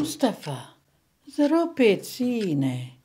Mustafa, zar opet sine?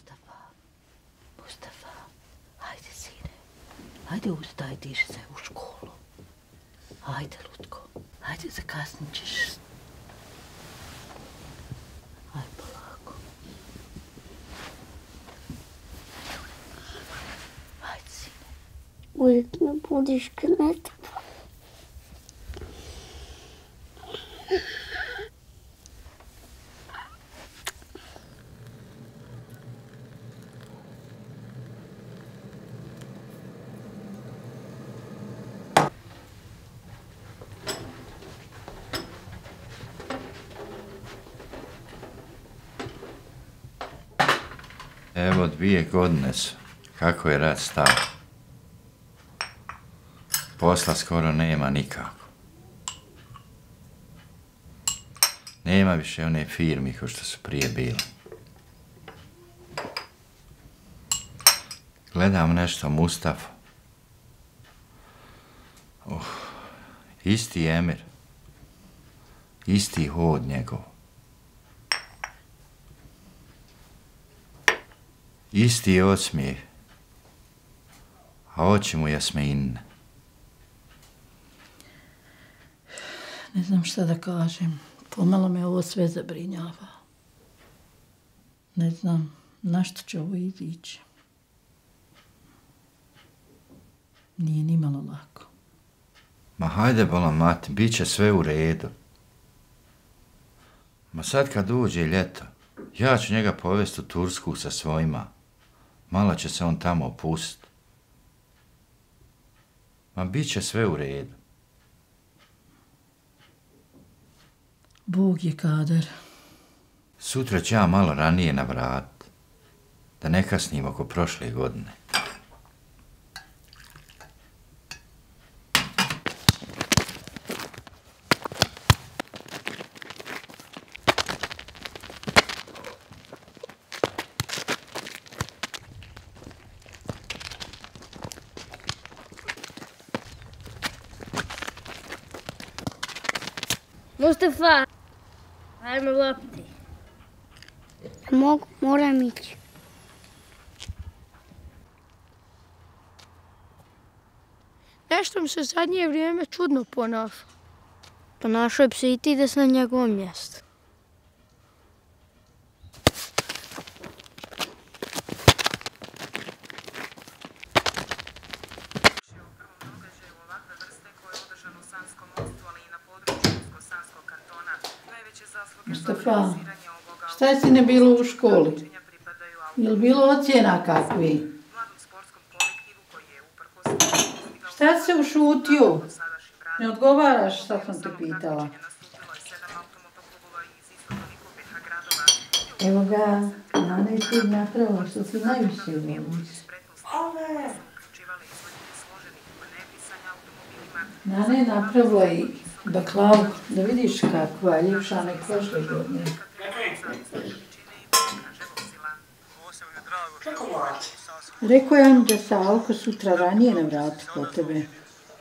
Mustafa, Mustafa, hajde sine, hajde ustaj, diži se u školu. Hajde, Lutko, hajde, zakasnit ćeš. Aj, polako. Hajde, sine. Uvijek me budiš kmet. Evo dvije godine su. Kako je rat stao? Posla skoro nema nikako. Nema više one firmi ko što su prije bile. Gledam nešto Mustafa. Uh, isti Emir. Isti hod njegov. Isti je osmijeh, a oči mu jasmine. Ne znam šta da kažem. Pomalo me ovo sve zabrinjava. Ne znam na što će ovo izići. Nije ni malo lako. Ma hajde bola mati, bit će sve u redu. Ma sad kad uđe ljeto, ja ću njega povesti u Tursku sa svojima. Malo će se on tamo opustiti. Ma bit će sve u redu. Bog je kader. Sutra ću ja malo ranije na vrat. Da ne kasnim oko prošle godine. Mustafa, ajmo lopti. Mogu, moram ići. Nešto mi se zadnje vrijeme čudno ponaša. Ponašao bi se i ti da na njegovom mjestu. Mustafa, šta si ne bilo u školi? Je li bilo ocjena kakvi? Šta se ušutio? Ne odgovaraš šta sam te pitala. Evo ga, Nana je ti napravila što si najviše voliš. Nana je napravila i baklavu, da vidiš kakva je ljepša nek prošle godine. Rekao je da se Alko sutra ranije ne vrati po tebe.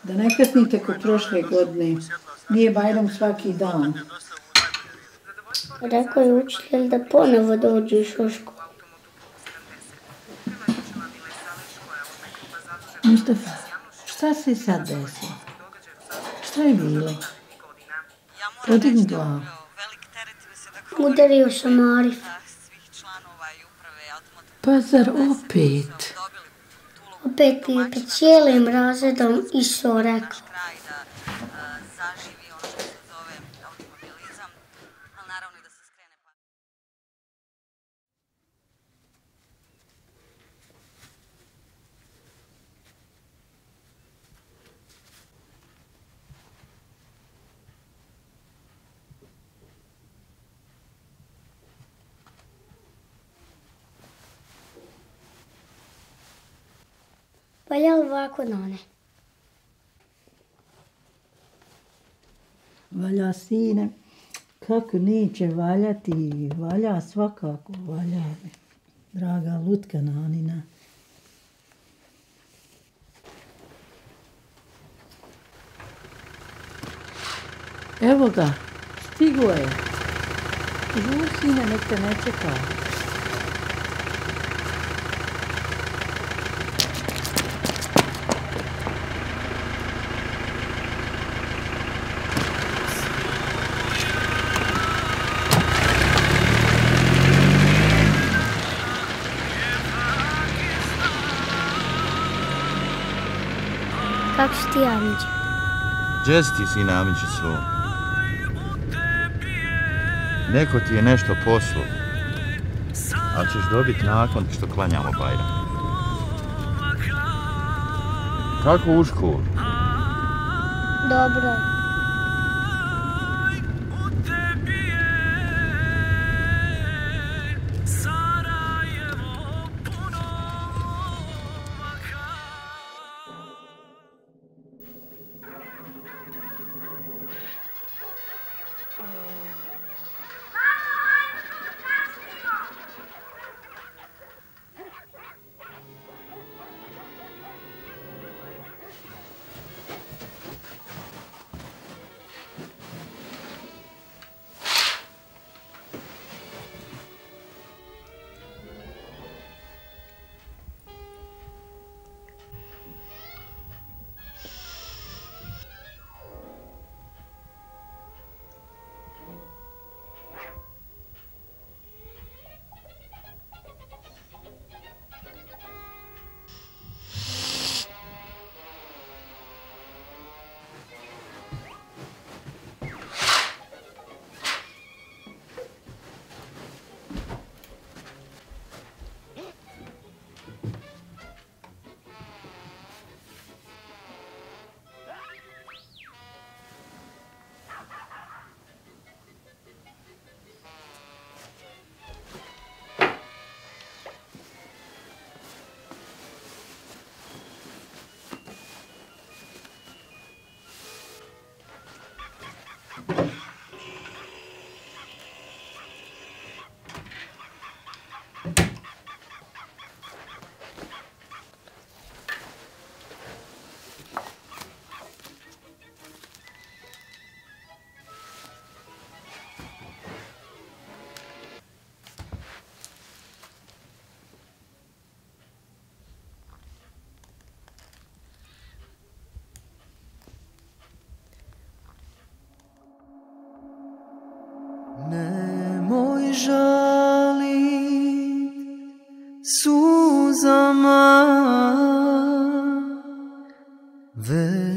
Da ne kasnite kod prošle godine. Nije Bajram svaki dan. Rekao je učitelj da ponovo dođeš u školu. Mustafa, šta se sad desilo? Šta je bilo? Podigni glavu. Udario sam Arif. Pa zar opet? Opet je pred cijelim razredom isto rekao. Valja li ovako, none? Valja, sine. Kako neće valjati? Valja svakako, valja. Draga lutka nanina. Evo ga, stigo je. Žur, sine, nek te ne čeka. Si ti? Gdje si ti, sine? Neko ti je nešto poslo. Ali ćeš dobiti nakon što klanjamo Bajram. Kako u školu? Dobro.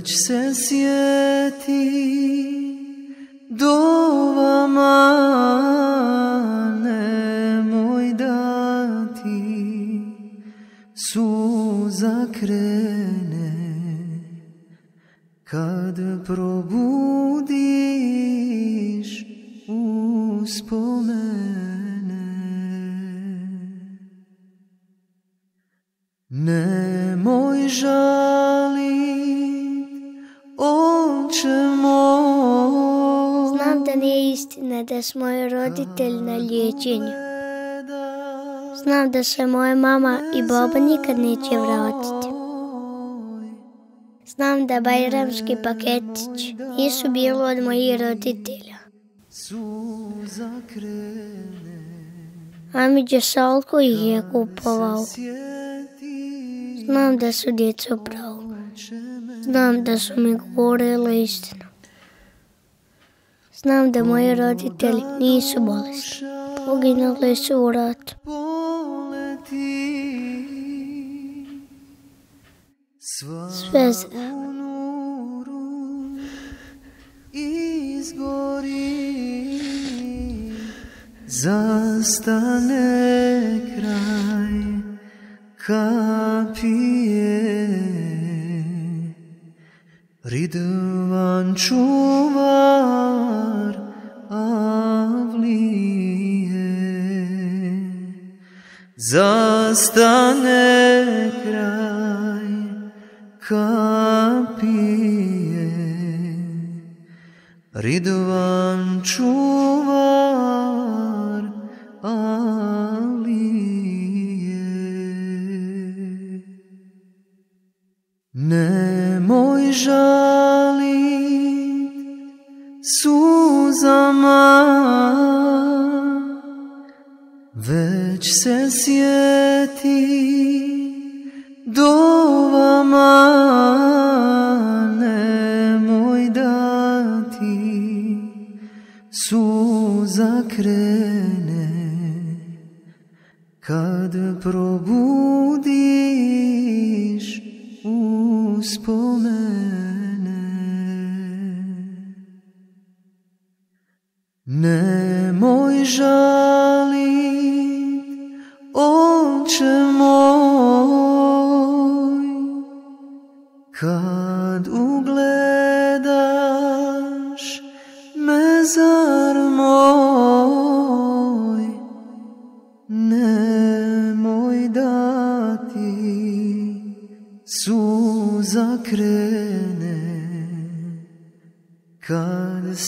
Već se sjeti da su moji roditelji na liječenju. Znam da se moja mama i baba nikad neće vratiti. Znam da bajramski paketić nisu bilo od mojih roditelja. Amiđe Salko ih je kupovao. Znam da su djeca pravo. Znam da su mi govorile istinu. Znam da moji roditelji nisu bolesni. Poginuli su u ratu. Sve nuru izgori Zastane kraj kapije Ridvan čuvar Zastane kraj napije Ridvan čuvar Alije. Nemoj žalit suzama Već se sjeti dovama Nemoj dati suza krene. Kad probudiš uspomene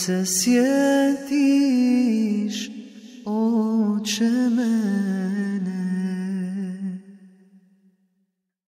se sjetiš